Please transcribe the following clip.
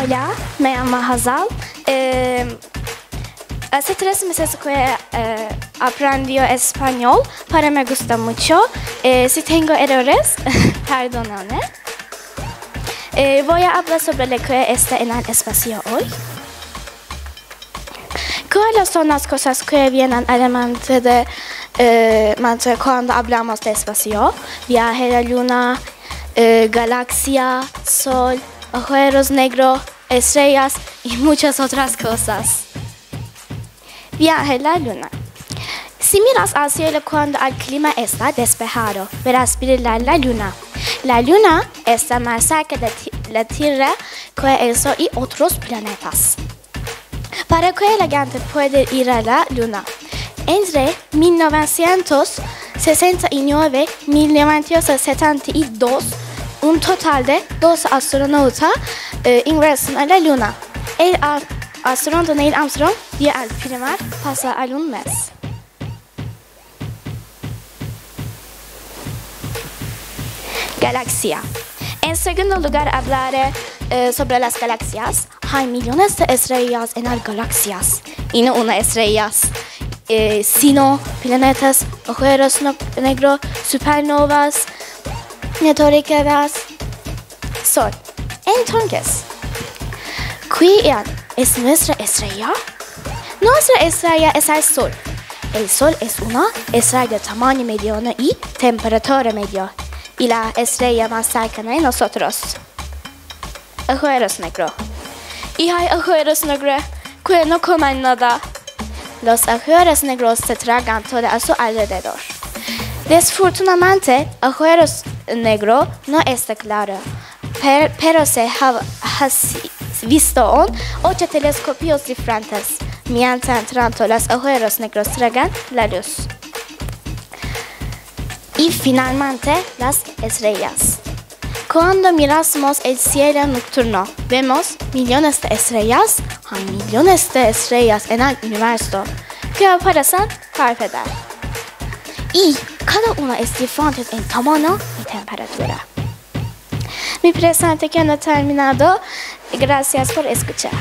Hola, me llamo Hazal. Eh, hace tres meses que eh, aprendió español, para me gusta mucho. Eh, si tengo errores, perdóname. Eh, voy a hablar sobre lo que está en el espacio hoy. ¿Cuáles son las cosas que vienen a la mente, de, eh, mente cuando hablamos de espacio? Viaje a la luna, eh, galaxia, sol, agujeros negros, estrellas y muchas otras cosas. Viaje a la luna. Si miras al cielo cuando el clima está despejado, verás brillar la luna. La luna está más cerca de la Tierra que el Sol y otros planetas. Para que la gente pueda ir a la luna. Entre 1969 y 1972, un total de dos astronautas eh, ingresan a la luna. El astronauta Neil Armstrong dio el primer paso a un mes. Galaxia. En segundo lugar hablaré eh, sobre las galaxias. Hay millones de estrellas en las galaxias. Y no una estrellas, eh, sino planetas, agujeros negros, supernovas, meteoritas, Sol. Entonces, ¿quién es nuestra estrella? Nuestra estrella es el Sol. El Sol es una estrella de tamaño mediano y temperatura media. Y la estrella más cercana a nosotros. Agujeros negros. Y hay agujeros negros que no comen nada. Los agujeros negros se tragan todo a su alrededor. Desfortunadamente, agujeros negro no está claro, per- pero se ha, visto en ocho telescopios diferentes. Mientras tanto, los agujeros negros tragan la luz. Y finalmente, las estrellas. Cuando miramos el cielo nocturno, vemos millones de estrellas. Hay millones de estrellas en el universo que aparecen parpadear. Y cada una es diferente en tamaño temperatura. Mi presentación ha terminado. Gracias por escuchar.